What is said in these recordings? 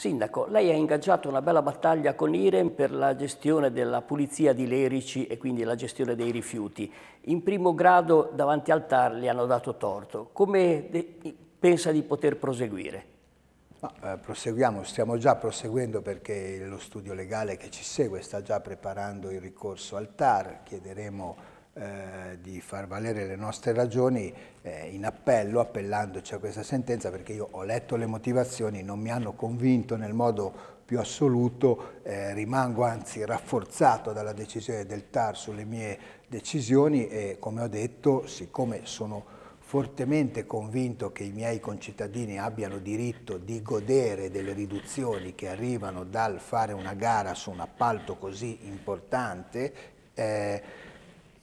Sindaco, lei ha ingaggiato una bella battaglia con IREM per la gestione della pulizia di Lerici e quindi la gestione dei rifiuti. In primo grado davanti al TAR le hanno dato torto. Come pensa di poter proseguire? No, eh, proseguiamo, stiamo già proseguendo perché lo studio legale che ci segue sta già preparando il ricorso al TAR, chiederemo eh, di far valere le nostre ragioni eh, in appello, appellandoci a questa sentenza perché io ho letto le motivazioni, non mi hanno convinto nel modo più assoluto, eh, rimango anzi rafforzato dalla decisione del TAR sulle mie decisioni e come ho detto, siccome sono fortemente convinto che i miei concittadini abbiano diritto di godere delle riduzioni che arrivano dal fare una gara su un appalto così importante, eh,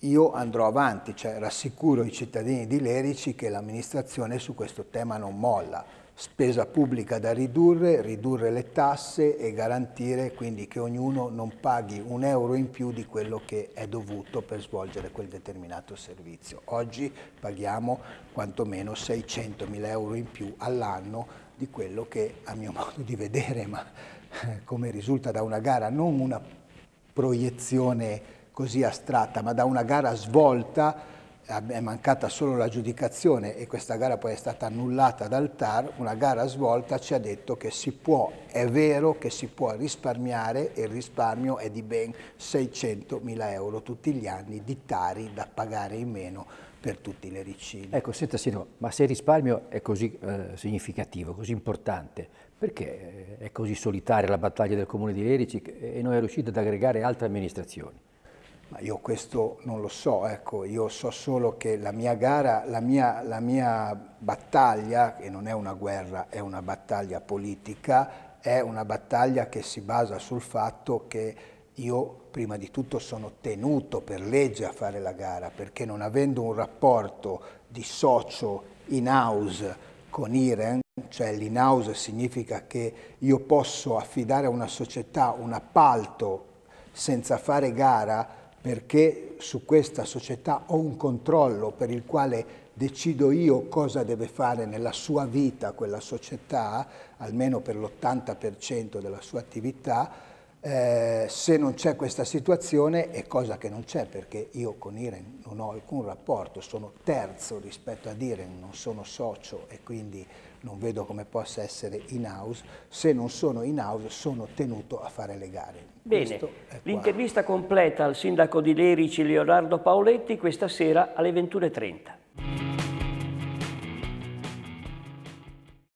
io andrò avanti, cioè rassicuro i cittadini di Lerici che l'amministrazione su questo tema non molla. Spesa pubblica da ridurre, ridurre le tasse e garantire quindi che ognuno non paghi un euro in più di quello che è dovuto per svolgere quel determinato servizio. Oggi paghiamo quantomeno 600 mila euro in più all'anno di quello che a mio modo di vedere, ma come risulta da una gara, non una proiezione così astratta, ma da una gara svolta, è mancata solo l'aggiudicazione e questa gara poi è stata annullata dal TAR, una gara svolta ci ha detto che si può, è vero che si può risparmiare e il risparmio è di ben 600 mila euro tutti gli anni di tari da pagare in meno per tutti le ricini. Ecco, senta Sino, ma se il risparmio è così eh, significativo, così importante, perché è così solitaria la battaglia del Comune di Lerici e non è riuscita ad aggregare altre amministrazioni? Ma io questo non lo so, ecco, io so solo che la mia gara, la mia, la mia battaglia, che non è una guerra, è una battaglia politica, è una battaglia che si basa sul fatto che io prima di tutto sono tenuto per legge a fare la gara, perché non avendo un rapporto di socio in-house con IREN, cioè l'in-house significa che io posso affidare a una società un appalto senza fare gara, perché su questa società ho un controllo per il quale decido io cosa deve fare nella sua vita quella società, almeno per l'80% della sua attività, eh, se non c'è questa situazione è cosa che non c'è perché io con Iren non ho alcun rapporto, sono terzo rispetto ad Iren, non sono socio e quindi non vedo come possa essere in house, se non sono in house sono tenuto a fare le gare. Bene, l'intervista completa al sindaco di Lerici Leonardo Paoletti questa sera alle 21.30.